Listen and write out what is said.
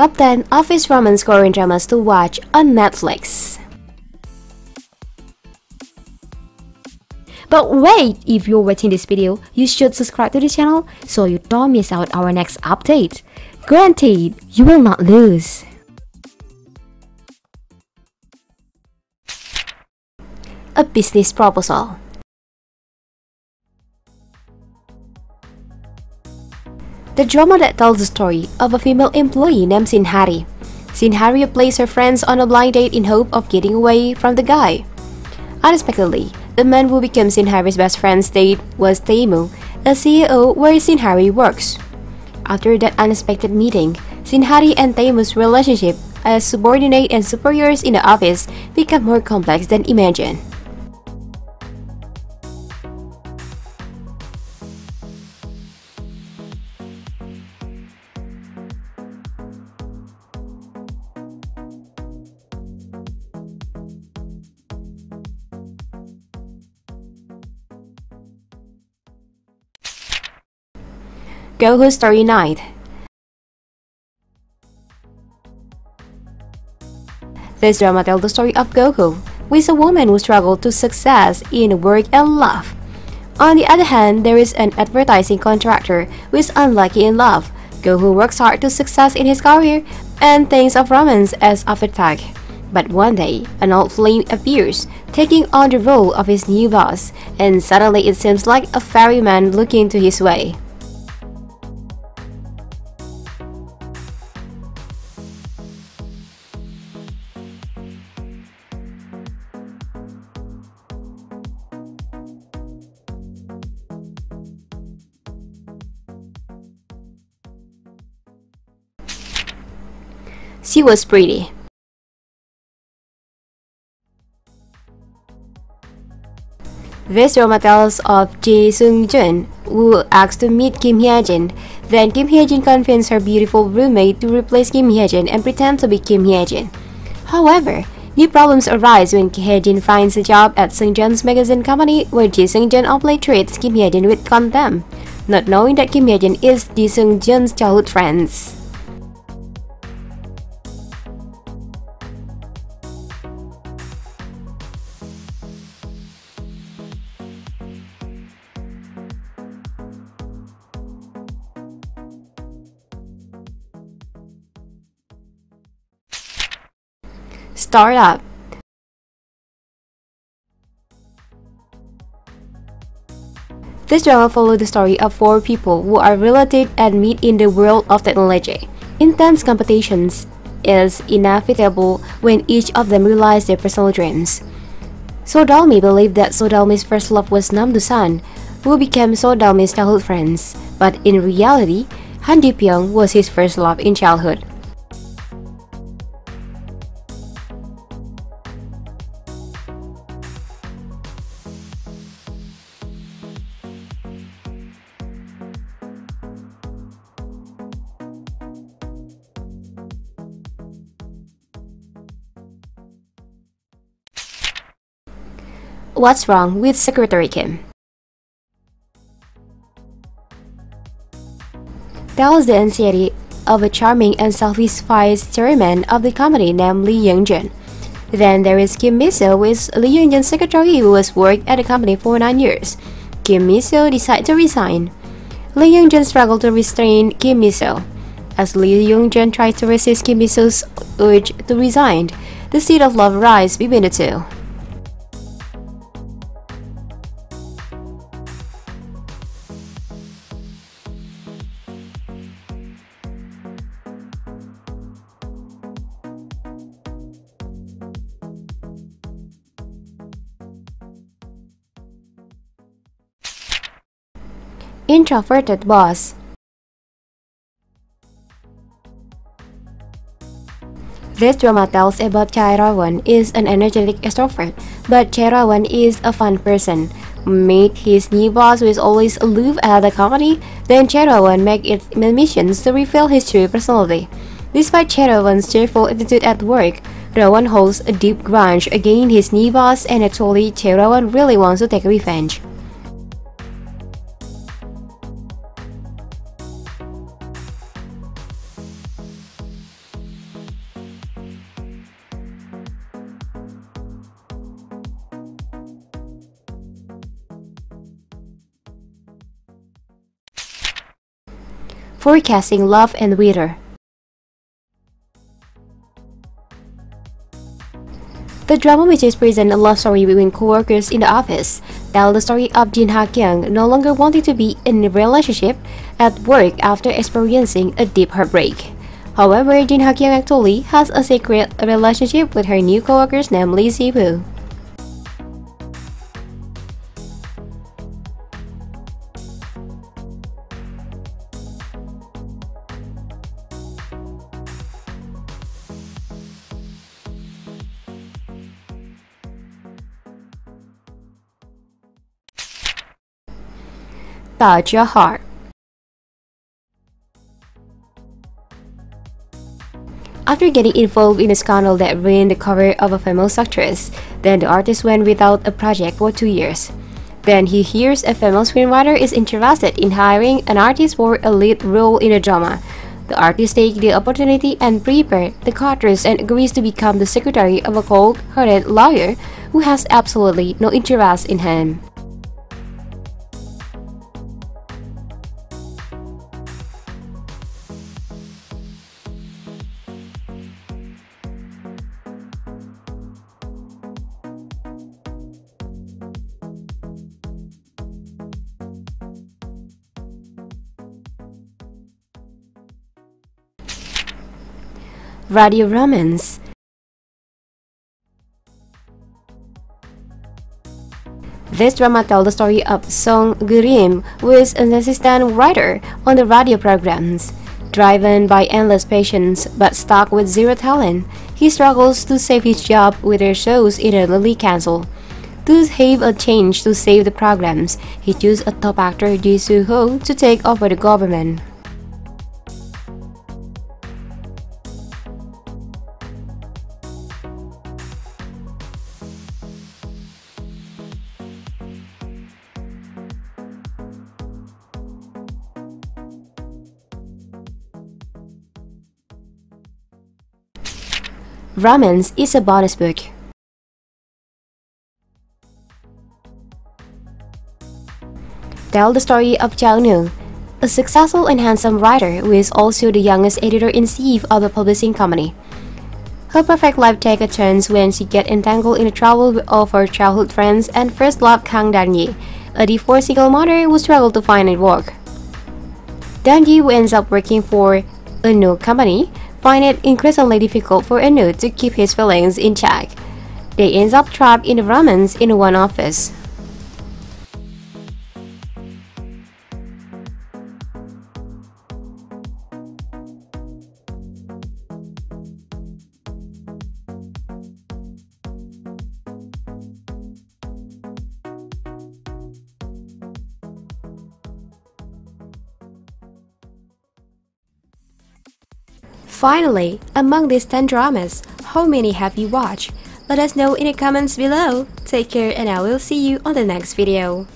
Top 10 Office Romance Korean Dramas to Watch on Netflix. But wait, if you're watching this video, you should subscribe to the channel so you don't miss out our next update. Guaranteed, you will not lose. A business proposal. The drama that tells the story of a female employee named Shin Ha-ri. Sinhari plays her friends on a blind date in hope of getting away from the guy. Unexpectedly, the man who becomes Shin Ha-ri's best friend's date was Tae-moo, a CEO where Shin Ha-ri works. After that unexpected meeting, Shin Ha-ri and Tae-moo's relationship as subordinate and superiors in the office become more complex than imagined. Go Ho's Starry Night This drama tells the story of Go Ho, who is a woman who struggled to success in work and love. On the other hand, there is an advertising contractor who is unlucky in love. Go Ho works hard to success in his career and thinks of romance as afterthought. But one day, an old flame appears, taking on the role of his new boss, and suddenly it seems like a ferryman looking to his way. She was pretty. This drama tells of Ji Sung Jun, who asks to meet Kim Hye Jin. Then Kim Hye Jin convinces her beautiful roommate to replace Kim Hye Jin and pretend to be Kim Hye Jin. However, new problems arise when Kim Hye Jin finds a job at Sung Jun's magazine company where Ji Sung Jun openly treats Kim Hye Jin with contempt, not knowing that Kim Hye Jin is Ji Sung Jun's childhood friends. Startup This drama follows the story of four people who are related and meet in the world of technology. Intense competitions is inevitable when each of them realize their personal dreams. Seo Dal-mi believed that Seo Dal-mi's first love was Nam Do-san, who became Seo Dal-mi's childhood friends, but in reality, Han Ji-pyeong was his first love in childhood. What's wrong with Secretary Kim? Tells the anxiety of a charming and vice chairman of the company named Lee Young-jun. Then there is Kim Miso, is Lee Young-jun's secretary who has worked at the company for 9 years. Kim Miso decided to resign. Lee Young-jun struggled to restrain Kim Miso. As Lee Young-jun tried to resist Kim Miso's urge to resign, the seed of love rise between the two. Introverted boss This drama tells about Chairawan is an energetic extrovert, but Chairawan is a fun person. Meet his new boss who is always aloof at the company, then Chairawan make its missions to reveal his true personality. Despite Chairawan's cheerful attitude at work, Rawan holds a deep grudge against his new boss and actually Chairawan really wants to take revenge. Forecasting love and weather. The drama which is present a love story between co-workers in the office tells the story of Jin Ha Kyung no longer wanting to be in a relationship at work after experiencing a deep heartbreak. However, Jin Ha Kyung actually has a secret relationship with her new co-workers named Lee Si-woo. Touch Your Heart. After getting involved in a scandal that ruined the career of a famous actress, then the artist went without a project for two years. Then he hears a famous screenwriter is interested in hiring an artist for a lead role in a drama. The artist takes the opportunity and prepares the characters and agrees to become the secretary of a cold-hearted lawyer who has absolutely no interest in him. Radio Romance. This drama tells the story of Song Gurim, who is an assistant writer on the radio programs. Driven by endless patience but stuck with zero talent, he struggles to save his job with their shows immediately cancelled. To have a change to save the programs, he chose a top actor Ji Soo Ho to take over the government. Romance is a bonus book. Tell the story of Cha Eun-ho, a successful and handsome writer who is also the youngest editor-in-chief of a publishing company. Her perfect life takes a turn when she gets entangled in the trouble with all of her childhood friends and first love Kang Dan-yi, a divorced single mother who struggles to find a work. Dan-yi, ends up working for a new company, find it increasingly difficult for Eun-ho to keep his feelings in check. They end up trapped in a romance in one office. Finally, among these 10 dramas, how many have you watched? Let us know in the comments below. Take care and I will see you on the next video.